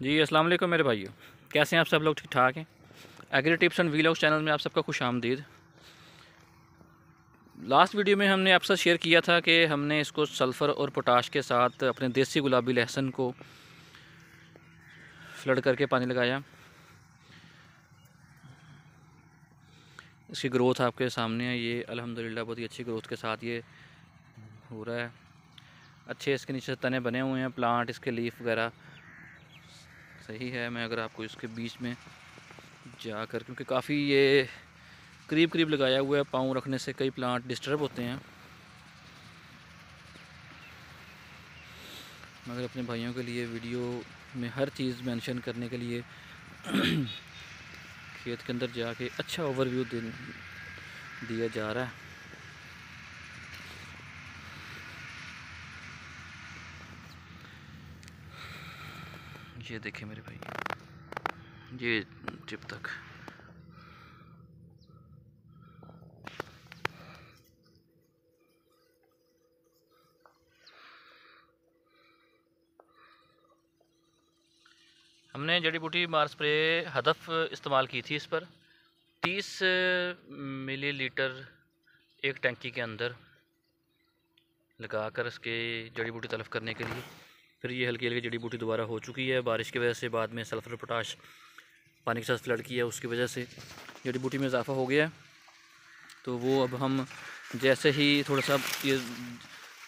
जी, अस्सलाम वालेकुम मेरे भाइयों। कैसे हैं आप सब लोग? ठीक ठाक हैं? Agri tips and vlog channel में आप सबका खुश आमदीद लास्ट वीडियो में हमने आपसे शेयर किया था कि हमने इसको सल्फ़र और पोटाश के साथ अपने देसी गुलाबी लहसुन को फ्लड करके पानी लगाया। इसकी ग्रोथ आपके सामने है। ये अल्हम्दुलिल्लाह बहुत ही अच्छी ग्रोथ के साथ ये हो रहा है। अच्छे इसके नीचे तने बने हुए हैं प्लांट इसके लीफ वगैरह। सही है, मैं अगर आपको इसके बीच में जाकर, क्योंकि काफ़ी ये करीब करीब लगाया हुआ है, पाँव रखने से कई प्लांट डिस्टर्ब होते हैं। मगर अपने भाइयों के लिए वीडियो में हर चीज़ मेंशन करने के लिए खेत के अंदर जाके अच्छा ओवरव्यू दिया जा रहा है। ये देखे मेरे भाई। ये टिप तक। हमने जड़ी बूटी मार स्प्रे हदफ इस्तेमाल की थी इस पर। 30 मिलीलीटर एक टंकी के अंदर लगाकर इसके जड़ी बूटी तलफ़ करने के लिए। फिर ये हल्की हल्की जड़ी बूटी दोबारा हो चुकी है। बारिश की वजह से बाद में सल्फ़र पोटाश पानी के साथ फ्लड किया उसकी वजह से जड़ी बूटी में इजाफ़ा हो गया है। तो वो अब हम जैसे ही थोड़ा सा ये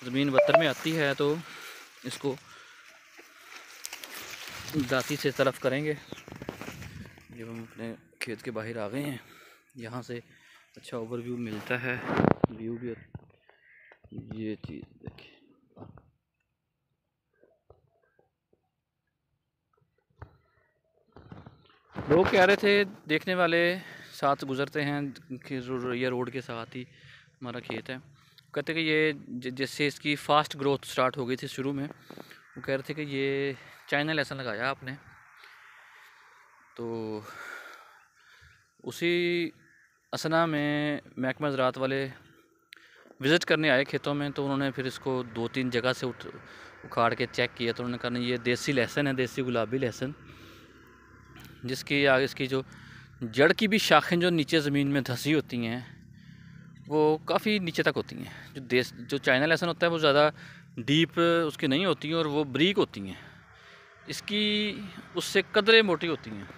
ज़मीन बत्तर में आती है तो इसको दाती से तलफ़ करेंगे। जब हम अपने खेत के बाहर आ गए हैं, यहाँ से अच्छा ओवरव्यू मिलता है। व्यू भी ये चीज़ देखिए लोग कह रहे थे, देखने वाले साथ गुज़रते हैं ये रोड के साथ ही हमारा खेत है। कहते कि ये जैसे इसकी फ़ास्ट ग्रोथ स्टार्ट हो गई थी शुरू में, वो कह रहे थे कि ये चाइना लेसन लगाया आपने। तो उसी असना में महकमा ज़रात वाले विज़िट करने आए खेतों में तो उन्होंने फिर इसको दो तीन जगह से उठ, उखाड़ के चेक किया तो उन्होंने कहा ये देसी लहसन है, देसी गुलाबी लहसन जिसकी आगे इसकी जो जड़ की भी शाखें जो नीचे ज़मीन में धंसी होती हैं, वो काफ़ी नीचे तक होती हैं। जो देश, जो चाइना लहसन होता है, वो ज़्यादा डीप उसकी नहीं होती हैं और वो ब्रीक होती हैं। इसकी, उससे कदरे मोटी होती हैं।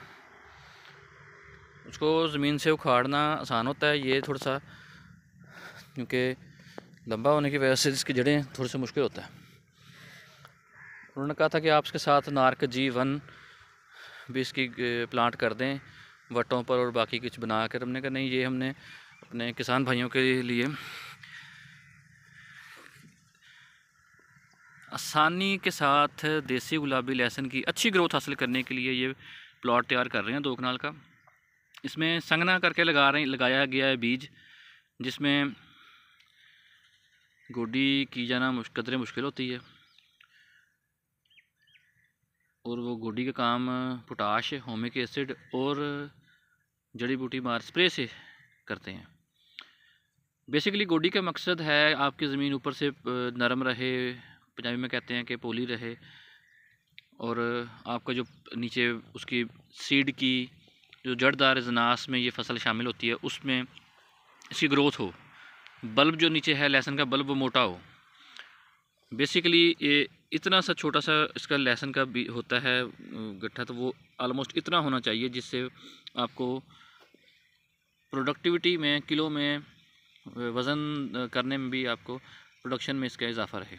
उसको ज़मीन से उखाड़ना आसान होता है, ये थोड़ा सा, क्योंकि लंबा होने की वजह से इसकी जड़ें थोड़ी सी मुश्किल होता है। उन्होंने कहा था कि आप इसके साथ नार्क जी वन भी इसकी प्लांट कर दें वटों पर और बाकी कुछ बना कर हमने कहा, नहीं, ये हमने अपने किसान भाइयों के लिए आसानी के साथ देसी गुलाबी लहसुन की अच्छी ग्रोथ हासिल करने के लिए ये प्लॉट तैयार कर रहे हैं, दो कनाल का। इसमें संगना करके लगा रहे, लगाया गया है बीज, जिसमें गोडी की जाना कदरे मुश्किल होती है। और वो गोडी का काम, पोटाश, होमिक एसिड और जड़ी बूटी मार स्प्रे से करते हैं। बेसिकली गोडी का मकसद है आपकी ज़मीन ऊपर से नरम रहे, पंजाबी में कहते हैं कि पोली रहे और आपका जो नीचे उसकी सीड की जो जड़दार जनास में ये फ़सल शामिल होती है, उसमें इसकी ग्रोथ हो। बल्ब जो नीचे है, लहसुन का बल्ब मोटा हो। बेसिकली ये इतना सा छोटा सा इसका लहसन का भी होता है गट्ठा तो वो आलमोस्ट इतना होना चाहिए जिससे आपको प्रोडक्टिविटी में, किलो में वज़न करने में भी आपको प्रोडक्शन में इसका इजाफा रहे।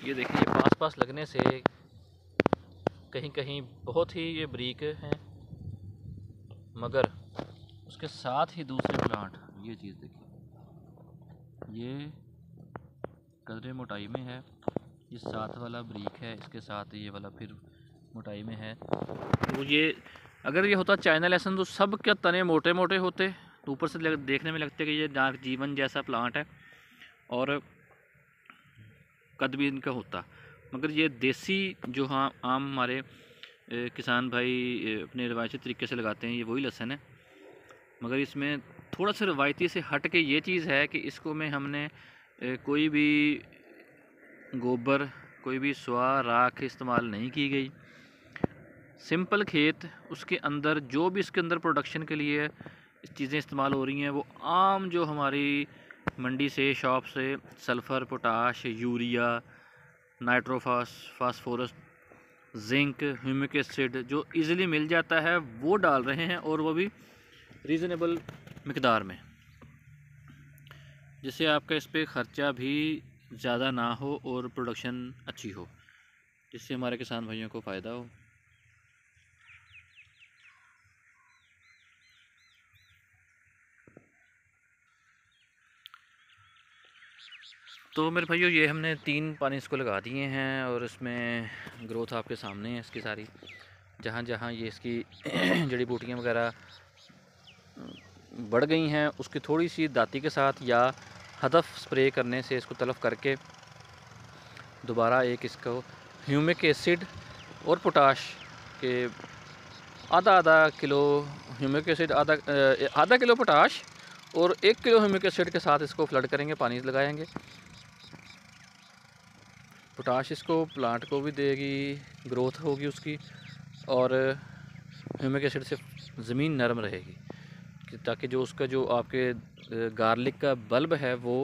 ये देखिए पास पास लगने से कहीं कहीं बहुत ही ये ब्रीक हैं, मगर उसके साथ ही दूसरे प्लांट ये चीज़ देखिए, ये कदरे मोटाई में है। ये साथ वाला ब्रीक है, इसके साथ ये वाला फिर मोटाई में है। तो ये, अगर ये होता चाइना लहसन तो सब क्या तने मोटे मोटे होते? तो ऊपर से देखने में लगते कि ये डार्क जीवन जैसा प्लांट है और कद भी इनका होता। मगर ये देसी जो हाँ आम हमारे किसान भाई अपने रवायती तरीके से लगाते हैं, ये वही लहसन है। मगर इसमें थोड़ा सा रवायती से हट के ये चीज़ है कि इसको में हमने कोई भी गोबर, कोई भी स्वा, राख इस्तेमाल नहीं की गई। सिंपल खेत, उसके अंदर जो भी इसके अंदर प्रोडक्शन के लिए चीज़ें इस्तेमाल हो रही हैं, वो आम जो हमारी मंडी से शॉप से sulphur potash urea nitrophos phosphorus zinc humic acid जो इजीली मिल जाता है, वो डाल रहे हैं और वो भी रीज़नेबल मकदार में। जिससे आपका इस पर ख़र्चा भी ज़्यादा ना हो और प्रोडक्शन अच्छी हो। जिससे हमारे किसान भाइयों को फ़ायदा हो। तो मेरे भाइयों, ये हमने तीन पानी इसको लगा दिए हैं और इसमें ग्रोथ आपके सामने है इसकी सारी। जहाँ जहाँ ये इसकी जड़ी बूटियाँ वगैरह बढ़ गई हैं, उसकी थोड़ी सी दाती के साथ या हदफ स्प्रे करने से इसको तलफ करके दोबारा एक इसको ह्यूमिक एसिड और पोटाश के आधा आधा किलो ह्यूमिक एसिड, आधा आधा किलो पोटाश और एक किलो ह्यूमिक एसिड के साथ इसको फ्लड करेंगे, पानी लगाएँगे। पोटाश इसको प्लांट को भी देगी, ग्रोथ होगी उसकी और ह्यूमिक एसिड से ज़मीन नरम रहेगी। ताकि जो उसका जो आपके गार्लिक का बल्ब है वो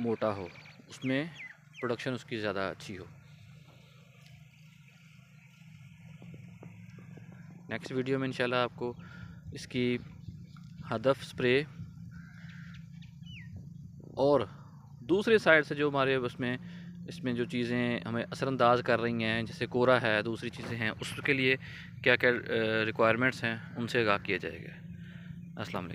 मोटा हो, उसमें प्रोडक्शन उसकी ज़्यादा अच्छी हो। नेक्स्ट वीडियो में इंशाल्लाह आपको इसकी हदफ स्प्रे और दूसरे साइड से जो हमारे उसमें, इसमें जो चीज़ें हमें असरअंदाज कर रही हैं, जैसे कोरा है, दूसरी चीज़ें हैं, उसके लिए क्या क्या रिक्वायरमेंट्स हैं, उनसे आगाह किया जाएगा। अस्सलाम